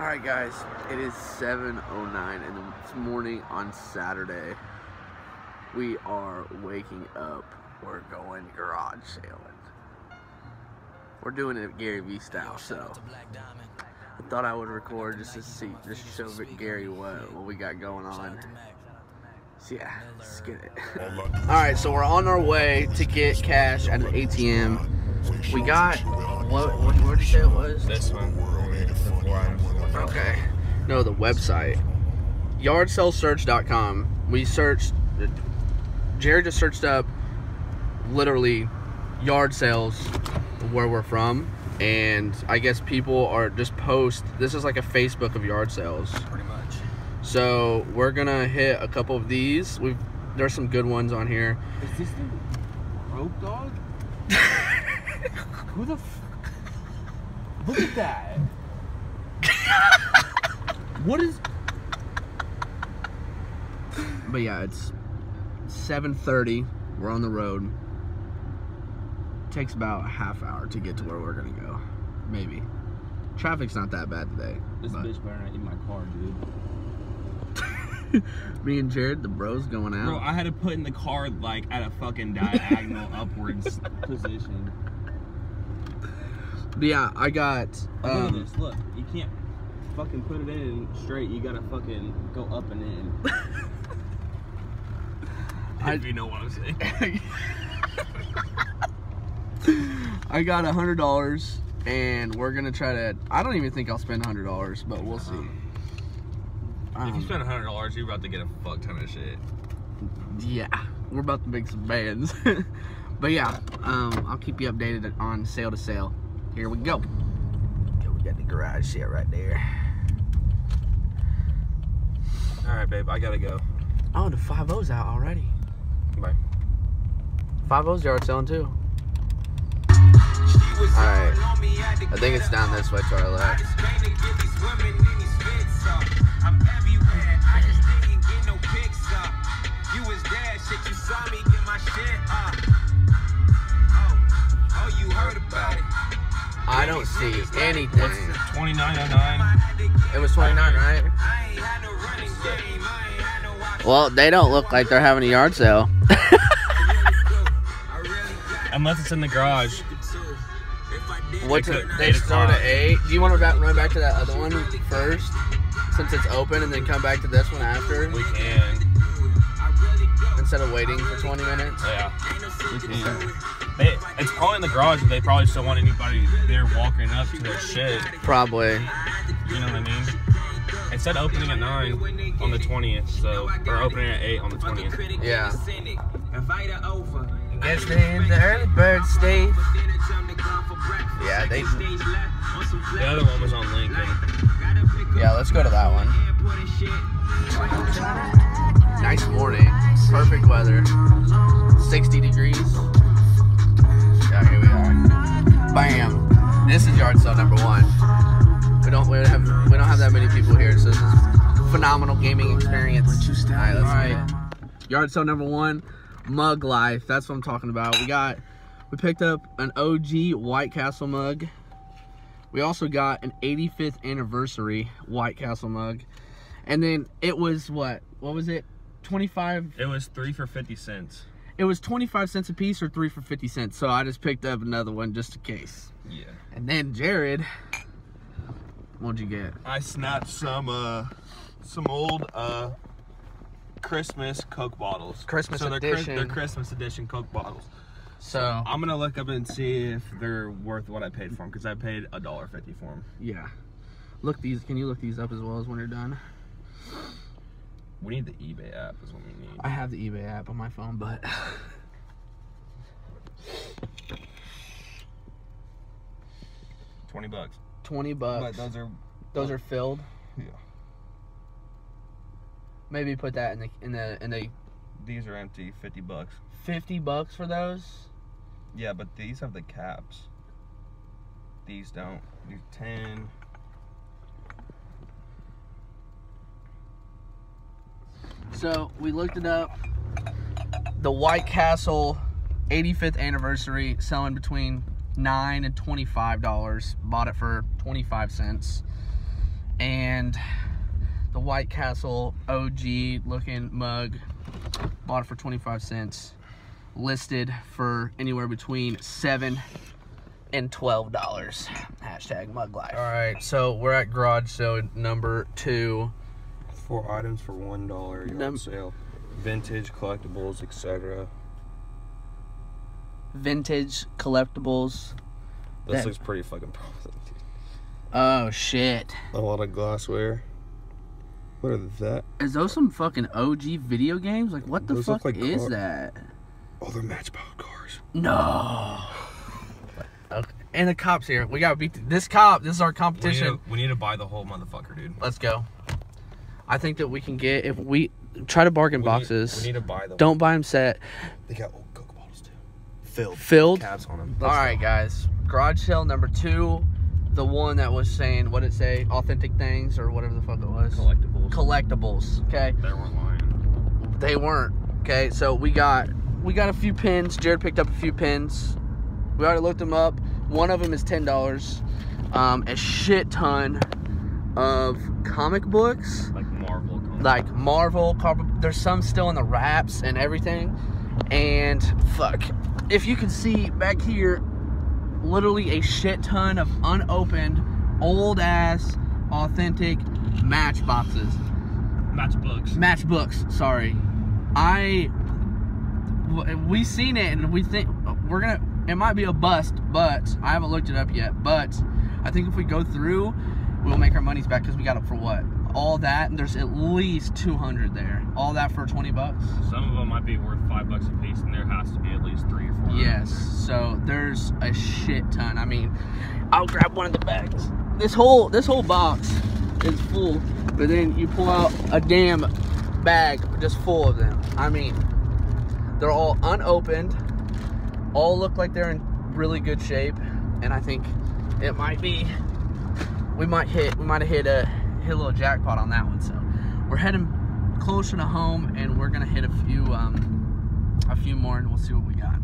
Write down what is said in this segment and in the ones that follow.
Alright guys, it is 7.09 in the morning on Saturday. We are waking up. We're going garage sailing. We're doing it Gary Vee style, so I thought I would record just to see, just show Gary what, what we got going on. So yeah, let's get it. Alright, so we're on our way to get cash at an ATM. We got, what, what, what did you say it was? This one. Okay. No, the website. Yardsalesearch.com. We searched. Jared just searched up literally yard sales where we're from. And I guess people are just post. This is like a Facebook of yard sales. Pretty much. So we're gonna hit a couple of these. We've there's some good ones on here. Is this the rope dog? Who the f- Look at that. what is But yeah, it's 7:30. We're on the road. Takes about a half hour to get to where we're gonna go. Maybe. Traffic's not that bad today. this but- bitch better not eat my car, dude. Me and Jared, the bros going out. Bro, I had to put in the car like at a fucking diagonal upwards position. But yeah, I got. Look at Um, this. Look, you can't fucking put it in straight. You gotta fucking go up and in. I- if you know what I'm saying. I got a hundred dollars, and we're gonna try to. I don't even think I'll spend a hundred dollars, but we'll see. If you Um, spend hundred dollars, you're about to get a fuck ton of shit. yeah, we're about to make some bands. but yeah, um, I'll keep you updated on sale to sale. Here we go. Okay, we got the garage shit right there. All right, babe, I gotta go. Oh, the five O's out already. Bye. Five O's yard selling too. Alright. I think it's down this way to our left. I don't see anything. Twenty nine oh nine. It was 29, right? Well, they don't look like they're having a yard sale. Unless it's in the garage. What's They it? They eight start at o'clock. 8. Do you want to run back to that other one first? Since it's open and then come back to this one after? We can. Instead of waiting for 20 minutes? Yeah. We can. They, it's probably in the garage, but they probably still want anybody there walking up to their shit. Probably. You know what I mean? It said opening at 9 on the 20th, so, or opening at 8 on the 20th. Yeah. Guess they in the early bird stage. Yeah, they. The other one was on Lincoln. Yeah, let's go to that one. Nice morning. Perfect weather. 60 degrees. This is yard sale number one. We don't we don't have we don't have that many people here, so this is phenomenal gaming experience. All right, let's Alright. Yard sale number one, mug life. That's what I'm talking about. We got we picked up an OG White Castle mug. We also got an 85th anniversary White Castle mug. And then it was what? What was it? 25 It was 3 for 50 cents. It was 25 cents a piece or 3 for 50 cents. So I just picked up another one just in case. Yeah. And then Jared what'd you get? I snapped some uh some old uh Christmas Coke bottles. Christmas so they're, Chris- edition. they're Christmas edition Coke bottles. So I'm gonna look up and see if they're worth what I paid for them because I paid a dollar fifty for them. yeah. Look these can you look these up as well as when you're done? We need the eBay app is what we need. I have the eBay app on my phone, but Twenty bucks. 20 bucks. But those are Those are filled. Yeah. Maybe put that in the in the in the these are empty. Fifty bucks. 50 bucks for those. Yeah, but these have the caps. These don't. These ten. So we looked it up. The White Castle 85th anniversary selling between nine and twenty-five dollars. Bought it for twenty-five cents. and the White Castle OG looking mug. Bought it for 25 cents. Listed for anywhere between seven and twelve dollars. Hashtag mug life. All right, so we're at garage sale number two. Four items for one dollar yard sale. Vintage collectibles, etc. Vintage collectibles. This That- looks pretty fucking promising. Oh shit! A lot of glassware. What are that? Is those some fucking OG video games? Like, what the Those fuck like is car- that? Oh, they're Matchbox cars. No. Okay. And the cops here. We gotta beat th- this cop. This is our We need, competition. to, we need to buy the whole motherfucker, dude. Let's go. I think that we can get if we try to bargain We boxes. Need, we need to buy the Don't buy them set. They got old Coke bottles too. Filled. Filled. caps on them. All right, guys. Garage sale number two. The one that was saying what did it say? Authentic things or whatever the fuck it was. Collectibles. Collectibles. Okay. they weren't lying. They weren't. Okay, so we got we got a few pins. Jared picked up a few pins. We already looked them up. One of them is ten dollars. Um, a shit ton of comic books, Like Marvel. comics. like Marvel. There's some still in the wraps and everything. And fuck, if you can see back here, literally a shit ton of unopened, old ass, authentic match matchboxes matchbooks. matchbooks sorry i we seen it and we think we're gonna it might be a bust but i haven't looked it up yet but i think if we go through we'll make our monies back because we got it for what? All that and there's at least 200 there. All that for 20 bucks? Some of them might be worth five bucks a piece, and there has to be at least three or four. yes so there's a shit ton. I mean i'll grab one of the bags. This whole this whole box is full but then you pull out a damn bag just full of them. I mean they're all unopened all look like they're in really good shape and i think it might be we might hit we might have hit a hit a little jackpot on that one so we're heading closer to home and we're gonna hit a few um a few more and we'll see what we got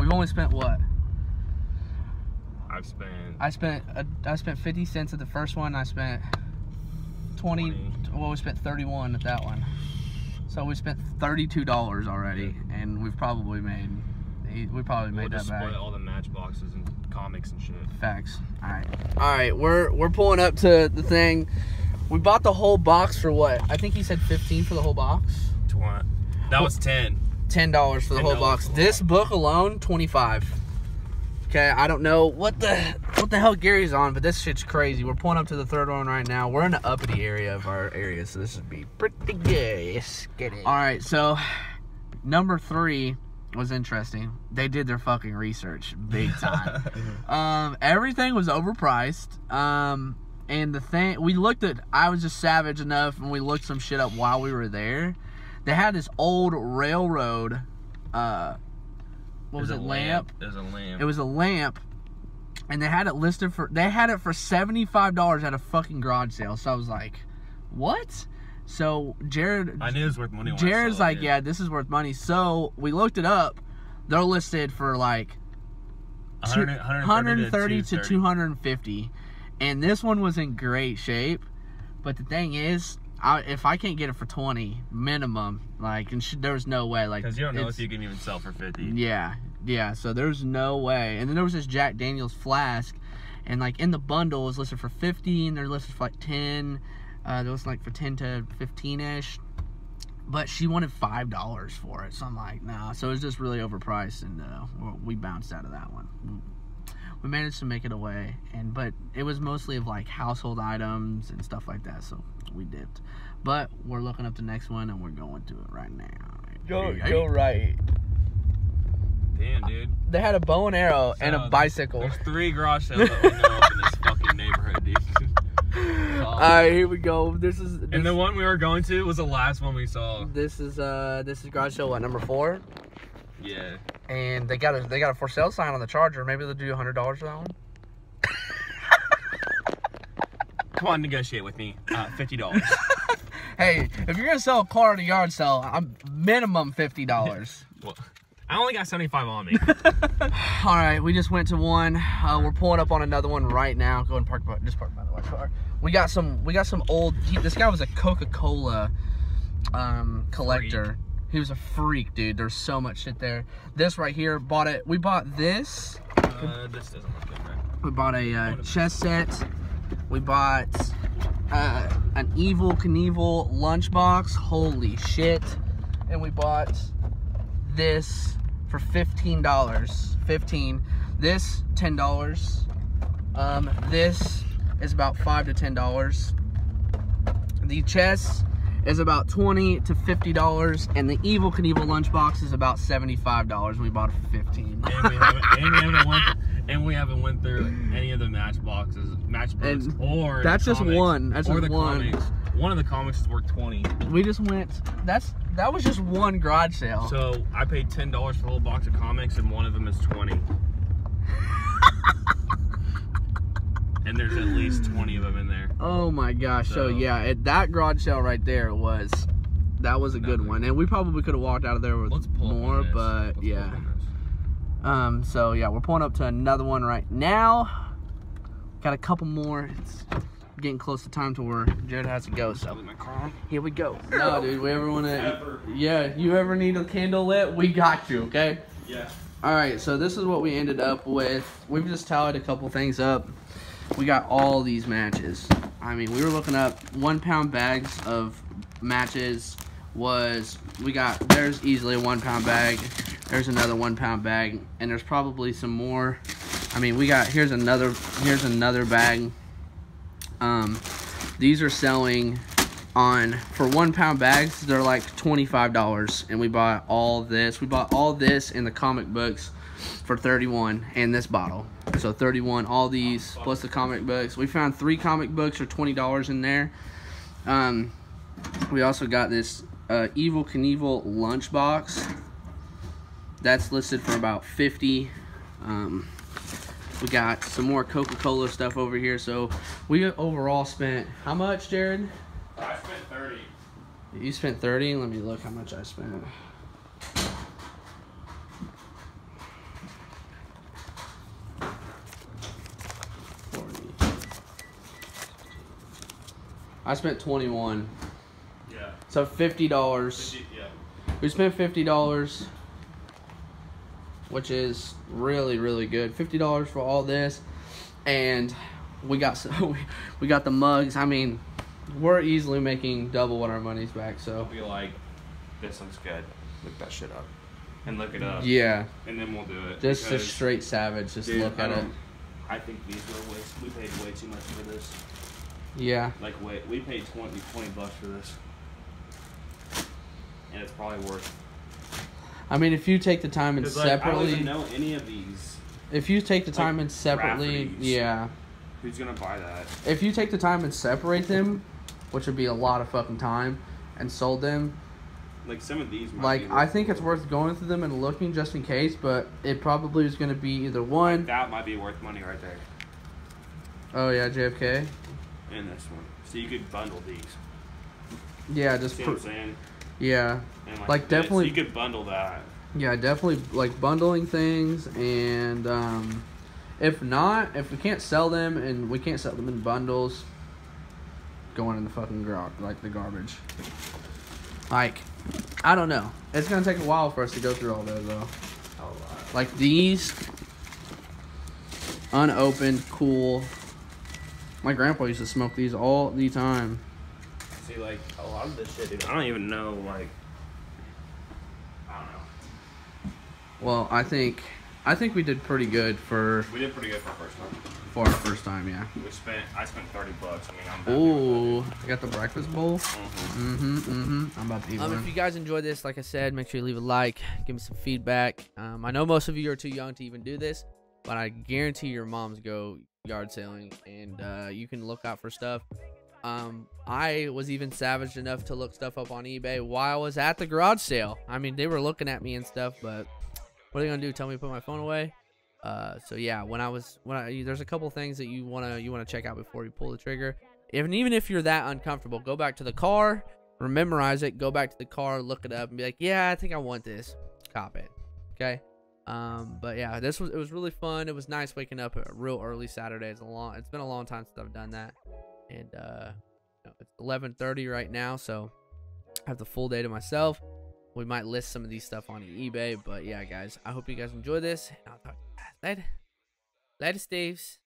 we've only spent what I've spent. i spent uh, i spent 50 cents at the first one i spent 20, 20. well we spent 31 at that one so we spent $32 already and we've probably made we probably We'll made that just back all the matchboxes and comics and shit. Facts. All right. All right. We're we're pulling up to the thing. We bought the whole box for what? I think he said fifteen for the whole box. Twenty. That was ten. Ten dollars for the whole $10 box. for the This book alone, twenty five. Okay. I don't know what the what the hell Gary's on, but this shit's crazy. We're pulling up to the third one right now. We're in the uppity area of our area, so this would be pretty good. Let's get it. All right. So number three was interesting. They did their fucking research big time. Um, everything was overpriced. Um, and the thing we looked at, I was just savage enough, and we looked some shit up while we were there. They had this old railroad. Uh, what was it? a Lamp. There's a lamp. It was a lamp, and they had it listed for. They had it for seventy five dollars at a fucking garage sale. So I was like, what? So Jared, I knew it was worth money. Jared's I saw it, like, dude. yeah, this is worth money. So we looked it up. They're listed for like 100 130 to 250 and this one was in great shape but the thing is I, if i can't get it for 20 minimum like and sh- there's no way like Because you don't know if you can even sell for fifty. yeah yeah so there's no way and then there was this jack daniels flask and like in the bundle it was listed for 50 and they're listed for like 10 uh there was like for 10 to 15 ish but she wanted five dollars for it so i'm like nah. So it was just really overpriced and uh, we bounced out of that one. We managed to make it away and but it was mostly of like household items and stuff like that so we dipped. But we're looking up the next one and we're going to it right now. Go- Hey, go right. Damn, dude. they had a bow and arrow and a bicycle. There's three garage sales that we know of in this fucking neighborhood, dude. All right here we go this is this, and the one we were going to was the last one we saw. this is uh this is garage sale what number four Yeah. and they got a they got a for sale sign on the charger maybe they'll do a hundred dollars for that one Come on, negotiate with me. Uh, Fifty dollars. hey if you're gonna sell a car at a yard sale i'm minimum fifty dollars well, I only got seventy five on me. All right, we just went to one. Uh, we're pulling up on another one right now. Go and park, by- just park by the white car. we got some we got some old this guy was a coca-cola um collector he was a freak dude there's so much shit there this right here bought it we bought this Uh, this doesn't look good, man. we bought a uh, chess set we bought uh, an Evel Knievel lunchbox holy shit and we bought this for $15 15 this $10 um, this is about five to ten dollars. The chess is about twenty to fifty dollars, and the Evel Knievel lunchbox is about seventy-five dollars. We bought it for fifteen. And we haven't, and we haven't went, and we haven't went through any of the matchboxes, matchbooks, And or that's just comics, one. That's just one. comics. One of the comics is worth twenty. We just went. That's that was just one garage sale. So I paid ten dollars for a whole box of comics, and one of them is twenty. and there's at least twenty of them in there. oh my gosh! So, So- yeah, it, that garage sale right there was that was a good one, and we probably could have walked out of there with more, but Let's yeah. Um, so yeah, we're pulling up to another one right now. Got a couple more. It's getting close to time to where Jared has to go. So Leave my car on. here we go. No, dude, we ever want to? Yeah, you ever need a candle lit? We got you. Okay. Yeah. All right. So this is what we ended up with. We've just tallied a couple things up. We got all these matches. I mean, we were looking up one pound bags of matches. Was we got? There's easily a one pound bag. There's another one pound bag, and there's probably some more. I mean, we got here's another here's another bag. Um, these are selling on for one pound bags. They're like twenty five dollars, and we bought all this. We bought all this in the comic books for thirty one, and this bottle. So thirty one, all these plus the comic books. We found three comic books for twenty dollars in there. Um, we also got this uh, Evel Knievel lunchbox. That's listed for about 50. Um, we got some more Coca-Cola stuff over here. So we overall spent how much, Jared? I spent thirty. You spent 30. Let me look how much I spent. I spent 21. Yeah. So $50. Yeah. We spent fifty dollars, which is really really good. Fifty dollars for all this, and we got so we, we got the mugs. I mean, we're easily making double what our money's back. So Be like, this looks good. Look that shit up, and look it up. yeah, And then we'll do it. just a straight savage. Just dude, look at it. I think these were way. We paid way too much for this. Yeah, Like, wait, we paid 20, 20 bucks for this, and it's probably worth. I mean, if you take the time and like, I don't separately, know any of these. if you take the like, time and separately, yeah, Who's gonna buy that? if you take the time and separate them, which would be a lot of fucking time, and sold them, Like some of these. Might like I think it's worth going through them and looking just in case, but it probably is going to be either one that might be worth money right there. oh yeah, JFK. And this one, so you could bundle these. Yeah, just See pr- what I'm saying? yeah, And Like, this, definitely- you could bundle that. yeah, definitely like bundling things and um, if not, if we can't sell them and we can't sell them in bundles, going in the fucking gar- like the garbage. Like, I don't know. It's gonna take a while for us to go through all those though. Like these, unopened, cool. My grandpa used to smoke these all the time. See, like a lot of this shit, dude. I don't even know, like. I don't know. Well, I think, I think we did pretty good for We did pretty good for the first time. for our first time. Yeah. We spent. I spent thirty bucks. I mean, I'm. Ooh, I got the breakfast bowl. that, dude. Mhm. Mm-hmm, mm-hmm. I'm about to eat Um, one. if you guys enjoyed this, like I said, make sure you leave a like, give me some feedback. Um, I know most of you are too young to even do this, but I guarantee your moms go yard sailing, and uh, you can look out for stuff. Um, I was even savage enough to look stuff up on eBay while I was at the garage sale. I mean, they were looking at me and stuff, but what are they gonna do? Tell me to put my phone away? Uh, so yeah, when I was when I there's a couple things that you wanna you wanna check out before you pull the trigger. If, and even if you're that uncomfortable, go back to the car, memorize it, go back to the car, look it up, and be like, yeah, I think I want this. Cop it. Okay. Um, but yeah, this was it was really fun. It was nice waking up real early Saturday. It's a long. It's been a long time since I've done that. And uh, it's 11:30 right now, so I have the full day to myself. We might list some of these stuff on eBay, but yeah, guys, I hope you guys enjoy this. And I'll talk to you guys later. Later, Steves.